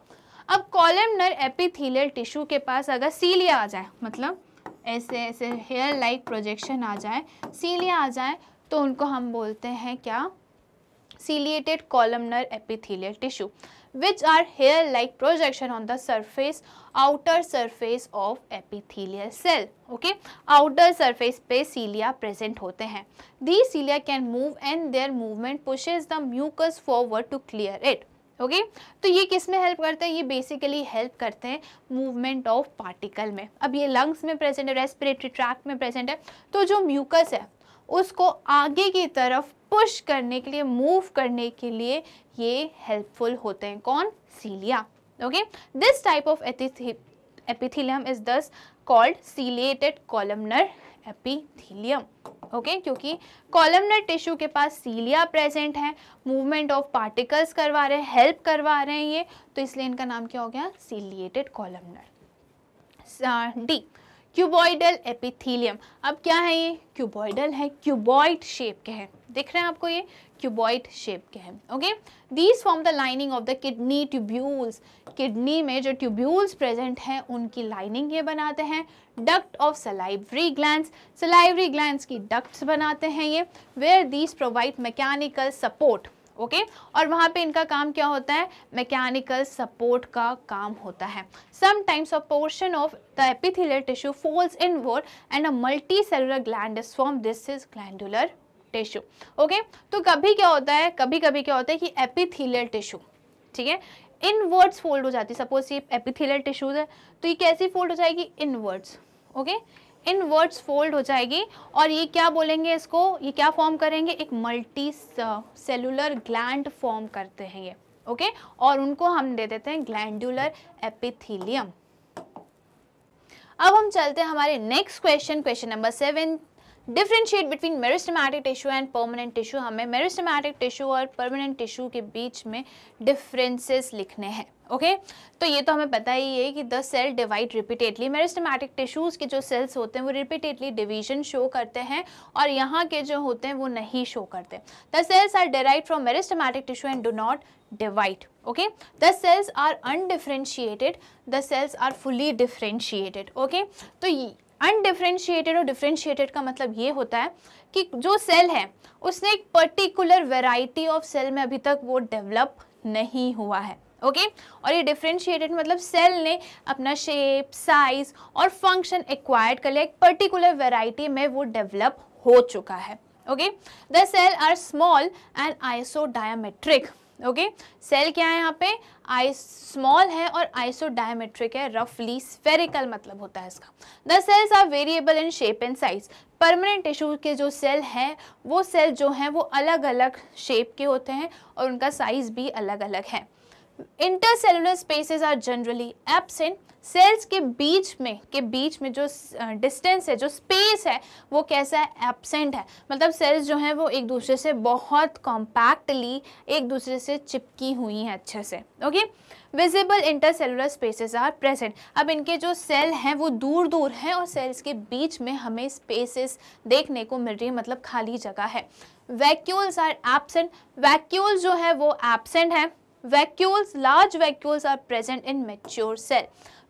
Speaker 1: अब कॉलमनर एपिथेलियल टिश्यू के पास अगर सीलिया आ जाए मतलब ऐसे ऐसे हेयर लाइक प्रोजेक्शन आ जाए सीलिया आ जाए तो उनको हम बोलते हैं क्या? Ciliated columnar epithelial tissue which are hair like projection on the surface outer surface of epithelial cell okay outer surface पे सीलिया प्रेजेंट होते हैं। The cilia can move and their movement pushes the mucus forward to clear it okay तो ये किसमें हेल्प करते हैं? ये बेसिकली हेल्प करते हैं मूवमेंट ऑफ़ पार्टिकल में। अब ये लंग्स में प्रेजेंट है रेस्पिरेटरी ट्रैक में प्रेजेंट है। तो जो म्यूकस है, उसको आगे की तरफ़ पुश करने के लिए मूव करने के लिए ये हेल्पफुल होते हैं। कौन? Cilia okay this type of epithelium is thus called ciliated columnar epithelium. Okay? क्योंकि कॉलमनर टिश्यू के पास सीलिया प्रेजेंट है मूवमेंट ऑफ़ पार्टिकल्स करवा रहे हैं हेल्प करवा रहे हैं ये तो इसलिए इनका नाम क्या हो गया? Ciliated columnar D cuboidal epithelium. अब क्या है ये? क्यूबॉइडल है, क्यूबॉइड शेप के हैं। दिख रहे हैं आपको ये? क्यूबॉइड शेप के हैं। Okay? These form the lining of the kidney tubules kidney में जो ट्यूब्यूल्स प्रेजेंट हैं, उनकी लाइनिंग ये बनाते हैं। Duct of salivary glands salivary glands की डक्ट्स बनाते हैं ये। Where these provide mechanical support okay? और वहाँ पे इनका काम क्या होता है? मैकेनिकल सपोर्ट का काम होता है। Sometimes a portion of the epithelial tissue falls inward and a multicellular gland form this is glandular tissue okay? तो कभी क्या होता है? कभी कभी क्या होता है कि एपिथेलियल टिश्यू ठीक है? इनवर्ड्स फोल्ड हो जाती है। सपोज़ ये एपिथेलियल टिश्यूज है तो ये कैसी फोल्ड हो जाएगी? Inwards okay? इनवर्ड्स फोल्ड हो जाएगी और ये क्या बोलेंगे इसको? ये क्या फॉर्म करेंगे? एक मल्टी सेलुलर ग्लैंड फॉर्म करते हैं ये ओके और उनको हम दे देते हैं ग्लैंडुलर एपिथीलियम अब हम चलते हैं हमारे next question question number seven differentiate between meristematic tissue and permanent tissue हमें मेरिस्टमैटिक टिश्यू और परमानेंट टिश्यू के बीच में डिफरेंसेस लिखने हैं ओके okay? तो ये तो हमें पता ही है कि the cell divide repeatedly meristematic tissues के जो सेल्स होते हैं, वो रिपीटेडली डिवीज़न शो करते हैं और यहाँ के जो होते हैं, वो नहीं शो करते. The cells are derive from meristematic tissue and do not divide, okay? The cells are undifferentiated. The cells are fully differentiated, okay? तो अनडिफ्रेंशिएटेड और डिफ्रेंशिएटेड का मतलब ये होता है कि जो सेल है, उसने एक पर्टिकुलर वेराइटी ऑफ़ सेल में अभी तक वो डेवलप नहीं हुआ है ओके okay? और ये डिफ्रेंशिएटेड मतलब सेल ने अपना शेप साइज़ और फ़ंक्शन एक्वायर्ड कर लिया, एक पर्टिकुलर वेराइटी में वो डेवलप हो चुका है okay the cell are small and isodiametric okay cell क्या है यहाँ पे? आई स्मॉल है और आइसोडायमेट्रिक है रफली स्फेरिकल मतलब होता है इसका। The cells are variable in shape and size permanent tissue के जो सेल हैं, वो सेल जो हैं, वो अलग अलग शेप के होते हैं और उनका साइज़ भी अलग अलग है। Intercellular spaces are generally absent cells के बीच में, के बीच में जो डिस्टेंस है, जो स्पेस है, वो कैसा है एबसेंट है? मतलब सेल्स जो हैं, वो एक दूसरे से बहुत कॉम्पैक्टली एक दूसरे से चिपकी हुई हैं अच्छे से okay visible intercellular spaces are present अब इनके जो सेल हैं, वो दूर दूर हैं और सेल्स के बीच में हमें स्पेसेस देखने को मिल रही है मतलब खाली जगह है। वैक्यूल्स आर एबसेंट वैक्यूल्स जो है, वो एबसेंट है। Vacuoles large vacuoles are present in mature cell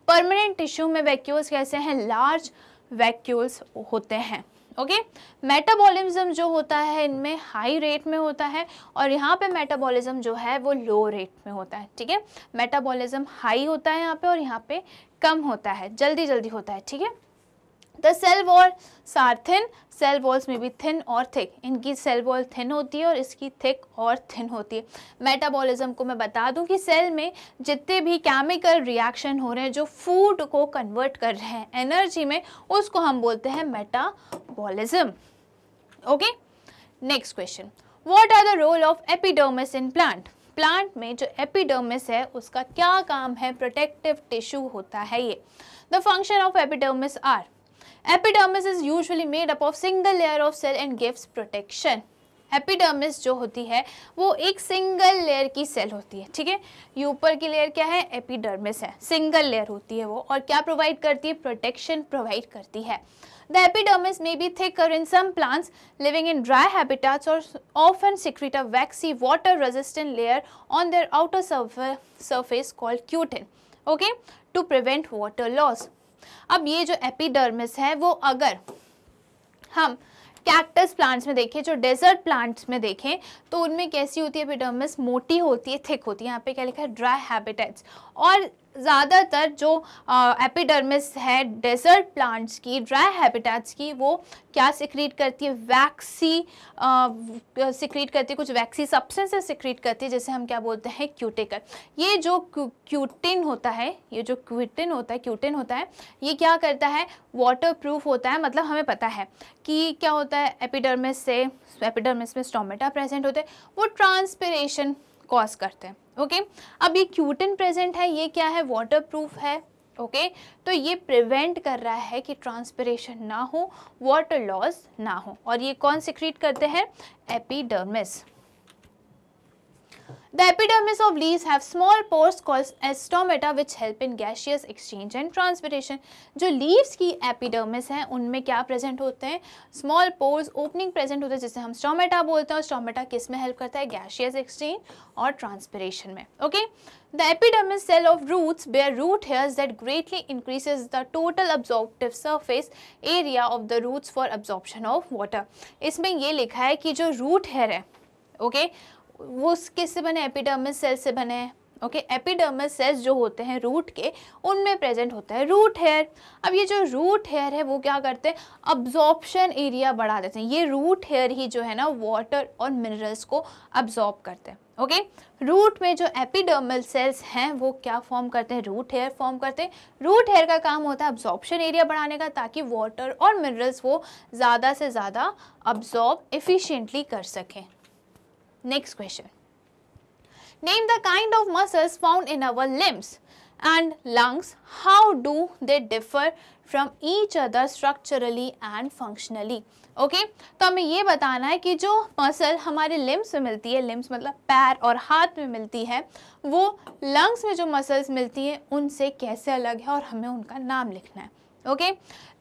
Speaker 1: permanent tissue में वैक्यूल्स कैसे हैं? लार्ज वैक्यूल्स होते हैं ओके okay? मेटाबॉलिज्म जो होता है, इनमें हाई रेट में होता है और यहाँ पे मेटाबॉलिज्म जो है, वो लो रेट में होता है, ठीक है? मेटाबॉलिज्म हाई होता है यहाँ पे और यहाँ पे कम होता है जल्दी जल्दी होता है, ठीक है? The cell wall are thin cell walls में भी थिन और थिक इनकी सेल वॉल थिन होती है और इसकी थिक और थिन होती है। मेटाबॉलिज्म को मैं बता दूँ कि सेल में जितने भी केमिकल रिएक्शन हो रहे हैं, जो फ़ूड को कन्वर्ट कर रहे हैं एनर्जी में, उसको हम बोलते हैं metabolism okay next question what are the role of epidermis in plant plant में जो एपिडर्मिस है, उसका क्या काम है? प्रोटेक्टिव टिश्यू होता है ये। The function of epidermis are epidermis is usually made up of single layer of cell and gives protection epidermis जो होती है, वो एक सिंगल लेयर की सेल होती है, ठीक है? ये ऊपर की लेयर क्या है? एपिडर्मिस है। सिंगल लेयर होती है वो और क्या प्रोवाइड करती है? प्रोटेक्शन प्रोवाइड करती है। The epidermis may be thicker in some plants living in dry habitats और of and secrete a waxy water resistant layer on their outer surface called cutin okay to prevent water loss अब ये जो एपिडर्मिस है, वो अगर हम कैक्टस प्लांट्स में देखें, जो डेजर्ट प्लांट्स में देखें तो उनमें कैसी होती है एपिडर्मिस मोटी होती है थिक होती है। यहाँ पे क्या लिखा है? ड्राई हैबिटेट्स और ज़्यादातर जो एपिडर्मिस है डेजर्ट प्लांट्स की ड्राई हैबिटेट्स की, वो क्या सिक्रीट करती है? वैक्सी सिक्रीट करती है, कुछ वैक्सी सब्सटेंसेस सिक्रीट करती है, जैसे हम क्या बोलते हैं? क्यूटिकल ये जो क्यूटिन होता है, ये जो क्यूटिन होता है क्यूटिन होता है, ये क्या करता है? वाटर प्रूफ होता है मतलब हमें पता है कि क्या होता है? एपिडर्मिस से एपिडर्मिस में स्टोमेटा प्रेजेंट होते हैं, वो ट्रांसपिरेशन कॉज करते हैं। ओके? अब ये क्यूटिन प्रेजेंट है, ये क्या है? वाटर प्रूफ है, ओके? तो ये प्रिवेंट कर रहा है कि ट्रांसपेरेशन ना हो वाटर लॉस ना हो। और ये कौन सिक्रीट करते हैं? Epidermis The epidermis of leaves have small pores called stomata which help in gaseous exchange and transpiration. जो leaves की epidermis है उनमें क्या present होते हैं small pores opening present होते हैं जिसे हम stomata बोलते हैं और stomata किसमें help करता है gaseous exchange और transpiration में okay? The epidermis cell of roots bear root hairs that greatly increases the total absorptive surface area of the roots for absorption of water. इसमें ये लिखा है कि जो root hair है ओके okay, वो किससे बने? एपिडर्मिस सेल से बने। हैं ओके एपिडर्मल सेल्स जो होते हैं रूट के, उनमें प्रेजेंट होता है रूट हेयर अब ये जो रूट हेयर है, वो क्या करते हैं? अब्जॉर्प्शन एरिया बढ़ा देते हैं। ये रूट हेयर ही जो है ना वाटर और मिनरल्स को अब्जॉर्ब करते हैं। ओके रूट में जो एपिडर्मल सेल्स हैं, वो क्या फॉर्म करते हैं? रूट हेयर फॉर्म करते हैं। रूट हेयर का काम होता है अब्जॉर्प्शन एरिया बढ़ाने का, ताकि वाटर और मिनरल्स वो ज़्यादा से ज़्यादा अब्जॉर्ब एफिशिएंटली कर सकें। Next question Name the kind of muscles found in our limbs and lungs. How do they differ from each other structurally and functionally? Okay okay? तो हमें ये बताना है कि जो मसल हमारे लिम्स में मिलती है लिम्स मतलब पैर और हाथ में मिलती है वो लंग्स में जो मसल्स मिलती हैं उनसे कैसे अलग है और हमें उनका नाम लिखना है ओके?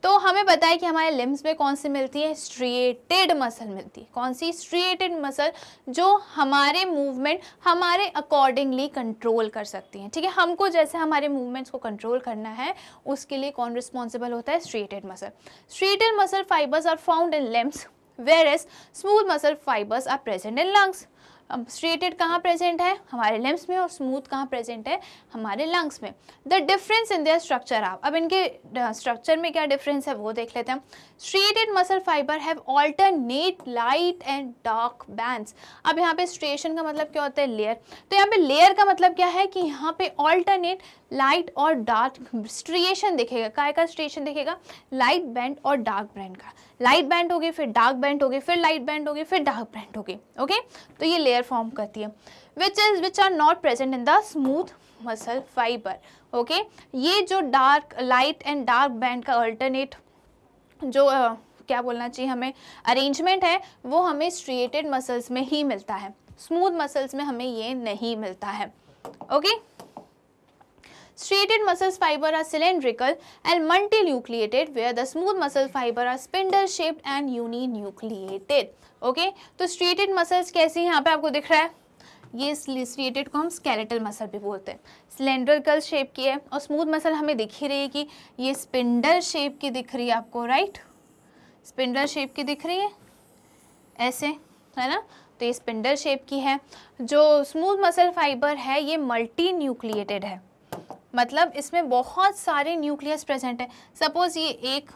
Speaker 1: तो हमें है कि हमारे लिम्स में कौन सी मिलती है? स्ट्रिएटेड मसल मिलती है। कौन सी स्ट्रिएटेड मसल जो हमारे मूवमेंट हमारे अकॉर्डिंगली कंट्रोल कर सकती हैं? ठीक है? हमको जैसे हमारे मूवमेंट्स को कंट्रोल करना है, उसके लिए कौन रिस्पॉन्सिबल होता है? Striated muscle striated muscle fibres are found in limbs whereas smooth muscle fibres are present in lungs striated कहाँ प्रेजेंट है? हमारे लिम्स में और स्मूथ कहाँ प्रेजेंट है? हमारे लंग्स में। The difference in their structure आप। अब इनके स्ट्रक्चर में क्या डिफरेंस है वो देख लेते हैं। Striated muscle fibre have alternate light and dark bands अब यहाँ पे स्ट्रेशन का मतलब क्या होता है? लेयर तो यहाँ पे लेयर का मतलब क्या है कि यहाँ पे ऑल्टरनेट लाइट और डार्क स्ट्रिएशन दिखेगा। काय का स्ट्रिएशन दिखेगा? लाइट बैंड और डार्क बैंड का। लाइट बैंड होगी फिर डार्क बैंड होगी फिर लाइट बैंड होगी फिर डार्क बैंड होगी ओके? तो ये लेयर फॉर्म करती है। Which is which are not present in the smooth muscle fibre okay? ये जो dark light and dark band का अल्टरनेट जो uh, क्या बोलना चाहिए हमें अरेंजमेंट है वो हमें स्ट्रिएटेड मसल्स में ही मिलता है। स्मूथ मसल्स में हमें ये नहीं मिलता है okay? okay? Striated muscle fiber are cylindrical and multinucleated, where the smooth muscle fiber are spindle shaped and uninucleated. okay? तो स्ट्रिएटेड मसल्स कैसी यहाँ पे आपको दिख रहा है? ये स्ट्रिएटेड को हम स्केलेटल मसल भी बोलते हैं। सिलेंड्रिकल शेप की है और स्मूथ मसल हमें दिख ही रही है कि ये स्पिंडल शेप की दिख रही है आपको राइट स्पिंडल शेप की दिख रही है? ऐसे, है ना? तो ये स्पिंडल शेप की है। जो स्मूथ मसल फाइबर है, ये मल्टी न्यूक्लिएटेड है। मतलब इसमें बहुत सारे न्यूक्लियस प्रेजेंट है। सपोज़ ये एक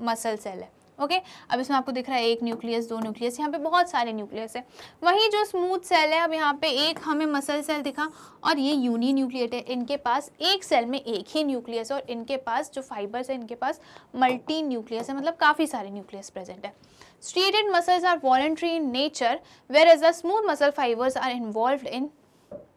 Speaker 1: मसल सेल है, ओके? okay? अब इसमें आपको दिख रहा है एक न्यूक्लियस, दो न्यूक्लियस, यहाँ पे बहुत सारे न्यूक्लियस है। वहीं जो स्मूथ सेल है, अब यहाँ पे एक हमें मसल सेल दिखा, और ये यूनी न्यूक्लियट है। इनके पास एक सेल में एक ही न्यूक्लियस और इनके पास जो फाइबर्स है, इनके पास मल्टी न्यूक्लियस है मतलब काफ़ी सारे न्यूक्लियस प्रेजेंट है। Striated muscles are voluntary in nature whereas the smooth muscle fibres are involve in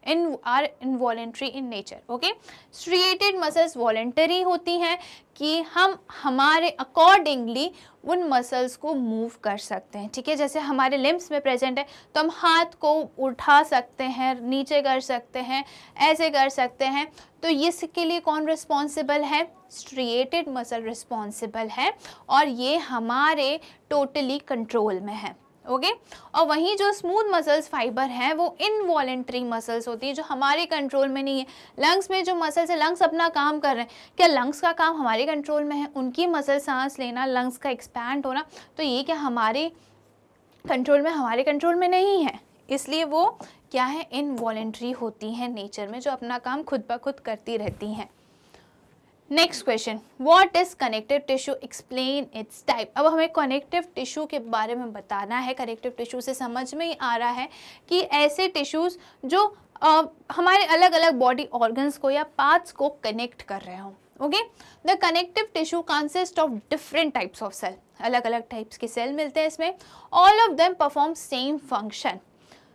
Speaker 1: in are involuntary in nature okay striated muscles voluntary होती हैं कि हम, हमारे अकॉर्डिंगली उन मसल्स को मूव कर सकते हैं, ठीक है? जैसे हमारे लिम्स में प्रेजेंट है तो हम हाथ को उठा सकते हैं, नीचे कर सकते हैं, ऐसे कर सकते हैं। तो इसके लिए कौन रिस्पॉन्सिबल है? स्ट्रिएटेड मसल रिस्पॉन्सिबल है और ये हमारे टोटली कंट्रोल में है। ओके? और वहीं जो स्मूथ मसल्स फाइबर हैं, वो इनवॉलेंट्री मसल्स होती हैं, जो हमारे कंट्रोल में नहीं है। लंग्स में जो मसल्स है लंग्स अपना काम कर रहे हैं। क्या लंग्स का काम हमारे कंट्रोल में है? उनकी मसल सांस लेना लंग्स का एक्सपैंड होना तो ये क्या हमारे कंट्रोल में, हमारे कंट्रोल में नहीं है? इसलिए वो क्या है? इनवॉलेंट्री होती हैं नेचर में, जो अपना काम खुद ब खुद करती रहती हैं। Next question what is connective tissue explain its type अब हमें कनेक्टिव टिश्यू के बारे में बताना है कनेक्टिव टिश्यू से समझ में ही आ रहा है कि ऐसे टिश्यूज जो आ, हमारे अलग अलग बॉडी ऑर्गन्स को या पार्ट्स को कनेक्ट कर रहे हों okay the connective tissue consist of different types of cell अलग अलग टाइप्स के सेल मिलते हैं इसमें. All of them perform same function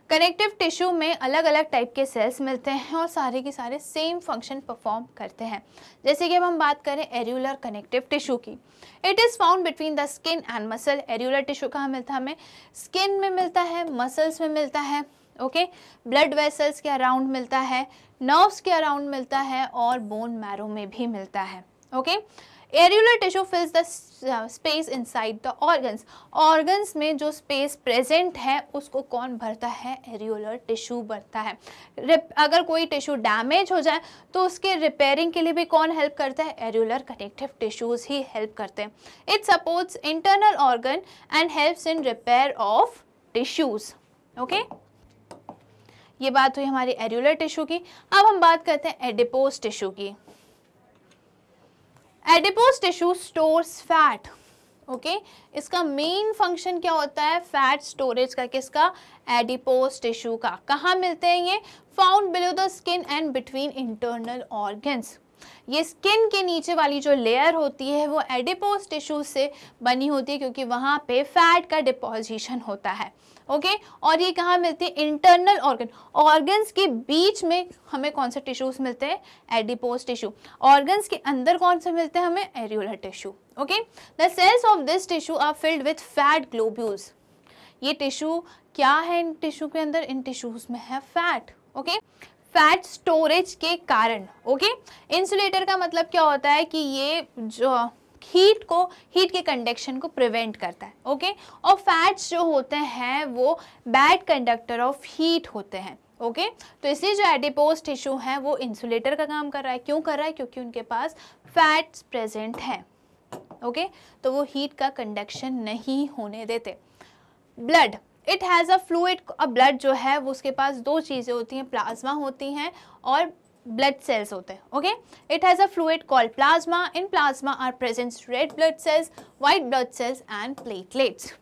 Speaker 1: connective tissue में अलग अलग टाइप के सेल्स मिलते हैं और सारे के सारे सेम फ़ंक्शन परफॉर्म करते हैं। जैसे कि अब हम बात करें एरियुलर कनेक्टिव टिश्यू की। It is found between the skin and muscle areolar tissue कहाँ मिलता है हमें? स्किन में मिलता है मसल्स में मिलता है ओके ब्लड वेसल्स के अराउंड मिलता है नर्व्स के अराउंड मिलता है और बोन मैरो में भी मिलता है okay okay? Areolar tissue fills the space inside the organs organs में जो स्पेस प्रेजेंट है, उसको कौन भरता है? एरियुलर टिश्यू भरता है। अगर कोई टिश्यू डैमेज हो जाए तो उसके रिपेयरिंग के लिए भी कौन हेल्प करता है? एरियुलर कनेक्टिव टिश्यूज ही हेल्प करते हैं। It supports internal organ and helps in repair of tissues okay ये बात हुई हमारी एरुलर टिश्यू की। अब हम बात करते हैं एडिपोज टिश्यू की। Adipose tissue stores fat, okay? इसका मेन फ़ंक्शन क्या होता है? फैट स्टोरेज का, किसका? एडिपोज टिश्यू का। कहाँ मिलते हैं ये? Found below the skin and between internal organs ये स्किन के नीचे वाली जो लेयर होती है, वो एडिपोज टिश्यू से बनी होती है, क्योंकि वहाँ पे फैट का डिपोजिशन होता है। ओके? और ये कहाँ मिलती है? इंटरनल ऑर्गन ऑर्गन्स के बीच में हमें कौन से टिश्यूज मिलते हैं? एडिपोज टिश्यू ऑर्गन्स के अंदर कौन से मिलते हैं हमें? Areolar tissue okay? The cells of this tissue are filled with fat globules ये टिश्यू क्या है इन टिश्यू के अंदर? इन टिश्यूज में है फैट ओके? फैट स्टोरेज के कारण. ओके? इंसुलेटर का मतलब क्या होता है कि ये जो हीट को हीट के कंडक्शन को प्रिवेंट करता है ओके और फैट्स जो होते हैं, वो बैड कंडक्टर ऑफ़ हीट होते हैं ओके okay? तो इसलिए जो एडिपोज टिश्यू है, वो इंसुलेटर का काम कर रहा है क्यों कर रहा है क्योंकि उनके पास फैट्स प्रेजेंट हैं ओके okay? तो वो हीट का कंडक्शन नहीं होने देते blood it has a fluid blood जो है, वो उसके पास दो चीज़ें होती हैं प्लाज्मा होती हैं और ब्लड सेल्स होते हैं okay it has a fluid call plasma in plasma are present red blood cells white blood cells and platelets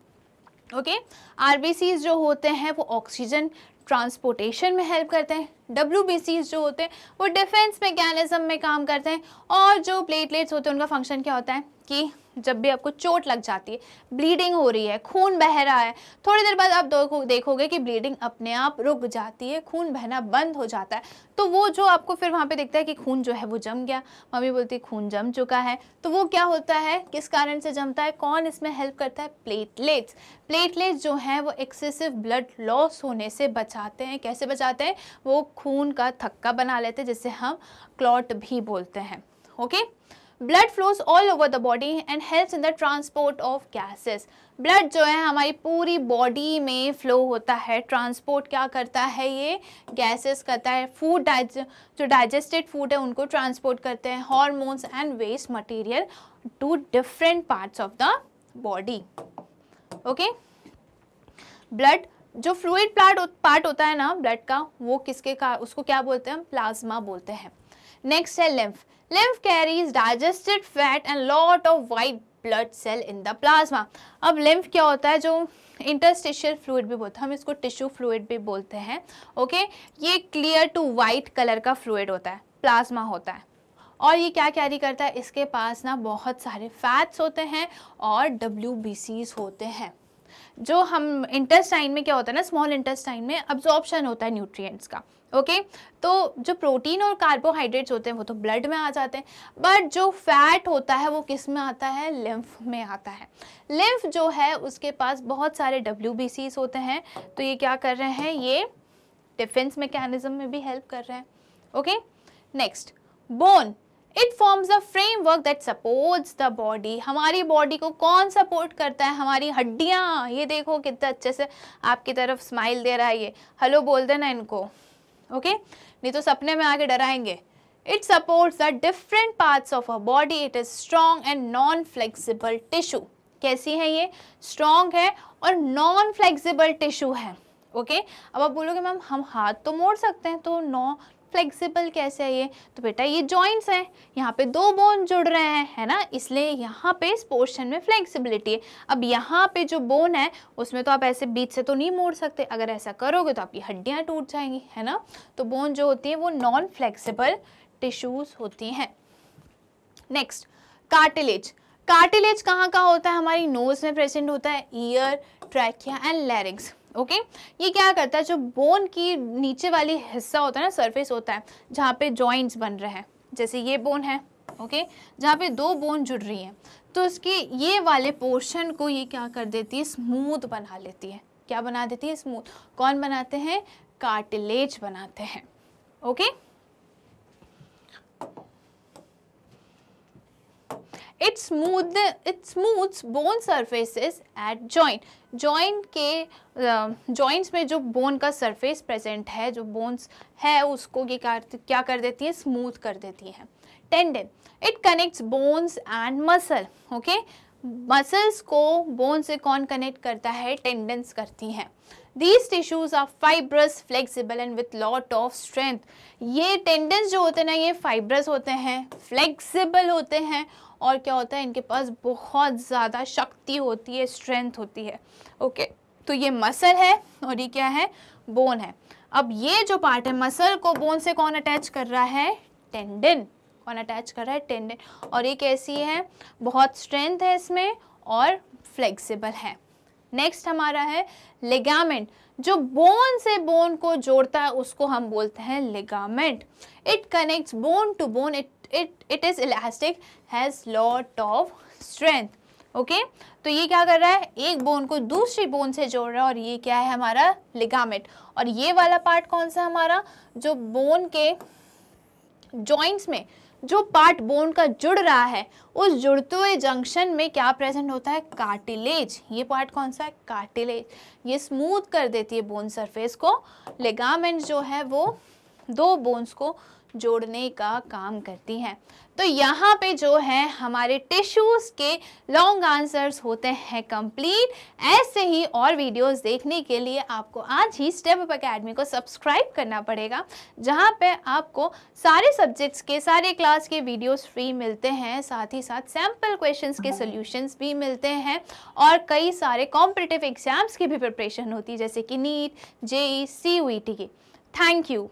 Speaker 1: okay are जो होते हैं, वो ऑक्सीजन ट्रांसपोर्टेशन में हेल्प करते हैं। डब्ल्यू जो होते हैं, वो डिफेंस मैकेनिज्म में काम करते हैं। और जो प्लेटलेट्स होते हैं, उनका फ़ंक्शन क्या होता है? कि जब भी आपको चोट लग जाती है ब्लीडिंग हो रही है, खून बह रहा है, थोड़ी देर बाद आप देखो, देखोगे कि ब्लीडिंग अपने आप रुक जाती है, खून बहना बंद हो जाता है। तो वो जो आपको फिर वहाँ पे दिखता है कि खून जो है वो जम गया। मम्मी बोलती खून जम चुका है। तो वो क्या होता है, किस कारण से जमता है, कौन इसमें हेल्प करता है? प्लेटलेट्स प्लेटलेट्स जो हैं वो एक्सेसिव ब्लड लॉस होने से बचाते हैं। कैसे बचाते हैं? वो खून का थक्का बना लेते हैं जिससे हम क्लॉट भी बोलते हैं। Okay okay? Blood flows all over the body and helps in the transport of gases blood जो है हमारी पूरी बॉडी में फ्लो होता है। ट्रांसपोर्ट क्या करता है ये? गैसेस करता है। फ़ूड डाइज जो डाइजेस्टेड फ़ूड है उनको ट्रांसपोर्ट करते हैं। Hormones and waste material to different parts of the body okay blood जो फ्लूड प्लाट पार्ट होता है ना ब्लड का, वो किसके का, उसको क्या बोलते हैं? प्लाज्मा बोलते हैं। नेक्स्ट है lymph lymph carries digested fat and lot of white blood cell in the plasma. अब लिम्फ क्या होता है जो इंटरस्टिशियल फ्लूइड भी बोलते हैं, हम इसको टिश्यू फ्लूड भी बोलते हैं ओके ये क्लियर टू वाइट कलर का फ्लूड होता है प्लाज्मा होता है। और ये क्या कैरी करता है? इसके पास ना बहुत सारे फैट्स होते हैं और डब्ल्यू होते हैं। जो हम इंटेस्टाइन में क्या होता है ना स्मॉल इंटेस्टाइन में अब्जॉर्प्शन होता है न्यूट्रिएंट्स का। ओके? तो जो प्रोटीन और कार्बोहाइड्रेट्स होते हैं, वो तो ब्लड में आ जाते हैं, बट जो फैट होता है, वो किसमें आता है? लिम्फ में आता है। लिम्फ जो है, उसके पास बहुत सारे डब्ल्यू होते हैं। तो ये क्या कर रहे हैं? ये डिफेंस मैकेनिज्म में भी हेल्प कर रहे हैं। Okay? Next bone it forms a framework that supports the body हमारी बॉडी को कौन सपोर्ट करता है? हमारी हड्डियाँ। ये देखो कितना अच्छे से आपकी तरफ़ स्माइल दे रहा है ये। हेलो बोल देना इनको। ओके नहीं तो सपने में आके डराएँगे। It supports the different parts of a body it is strong and non flexible tissue कैसी है ये? स्ट्रॉन्ग है और नॉन फ्लेक्सिबल टिश्यू है। Okay okay? अब आप बोलोगे, मैम, हम हाथ तो मोड़ सकते हैं? तो नॉन फ्लेक्सिबल कैसे है ये? तो बेटा ये जॉइंट्स हैं। यहाँ पे दो बोन जुड़ रहे हैं, है ना? इसलिए यहाँ पे इस पोर्शन में फ्लेक्सिबिलिटी है। अब यहाँ पे जो बोन है, उसमें तो आप ऐसे बीच से तो नहीं मोड़ सकते। अगर ऐसा करोगे तो आपकी हड्डियाँ टूट जाएँगी, है ना? तो बोन जो होती है वो नॉन फ्लेक्सिबल टिश्यूज होती हैं। नेक्स्ट कार्टिलेज कार्टिलेज कहाँ कहाँ होता है? हमारी नोज़ में प्रेजेंट होता है ear trachea and larynx okay ये क्या करता है? जो बोन की नीचे वाली हिस्सा होता है ना सरफेस होता है, जहाँ पे जॉइंट्स बन रहे हैं, जैसे ये बोन है ओके जहाँ पे दो बोन जुड़ रही हैं तो उसके ये वाले पोर्शन को ये क्या कर देती है? स्मूथ बना लेती है। क्या बना देती है? स्मूथ कौन बनाते हैं? कार्टिलेज बनाते हैं। Okay okay? It smooth it smooths bone surfaces at joint joint के जॉइंट्स uh, में जो बोन का सरफेस प्रेजेंट है जो बोन्स है उसको ये क्या कर देती है? स्मूथ कर देती है। Tendon it connects bones and muscle okay muscles को बोन से कौन कनेक्ट करता है? टेंडेंस करती हैं। These tissues are fibrous flexible and with lot of strength ये टेंडेंस जो होते हैं ना ये फाइब्रस होते हैं फ्लेक्सिबल होते हैं और क्या होता है, इनके पास बहुत ज़्यादा शक्ति होती है स्ट्रेंथ होती है। ओके तो ये मसल है और ये क्या है? बोन है। अब ये जो पार्ट है मसल को बोन से कौन अटैच कर रहा है? टेंडन कौन अटैच कर रहा है? टेंडन और ये कैसी है? बहुत स्ट्रेंथ है इसमें और फ्लेक्सिबल है। नेक्स्ट हमारा है लेगामेंट जो बोन से बोन को जोड़ता है, उसको हम बोलते हैं ligament it connects bone to bone it it it is elastic has lot of strength okay तो ये क्या कर रहा है? एक बोन को दूसरी बोन से जोड़ रहा है और ये क्या है हमारा? लिगामेंट और ये वाला पार्ट कौन सा हमारा? जो बोन के जॉइंट्स में जो पार्ट बोन का जुड़ रहा है, उस जुड़ते हुए जंक्शन में क्या प्रेजेंट होता है? कार्टिलेज ये पार्ट कौन सा है? कार्टिलेज ये स्मूथ कर देती है बोन सरफेस को. लेगामेंट जो है वो दो बोन्स को जोड़ने का काम करती हैं। तो यहाँ पे जो है, हमारे टिश्यूज़ के लॉन्ग आंसर्स होते हैं कंप्लीट ऐसे ही और वीडियोस देखने के लिए आपको आज ही स्टेप अप अकेडमी को सब्सक्राइब करना पड़ेगा, जहाँ पे आपको सारे सब्जेक्ट्स के, सारे क्लास के वीडियोस फ्री मिलते हैं। साथ ही साथ सैंपल क्वेश्चंस के सोल्यूशंस भी मिलते हैं और कई सारे कॉम्पिटिटिव एग्ज़ाम्स की भी प्रिपरेशन होती है, जैसे कि नीट, जेई सी की थैंक यू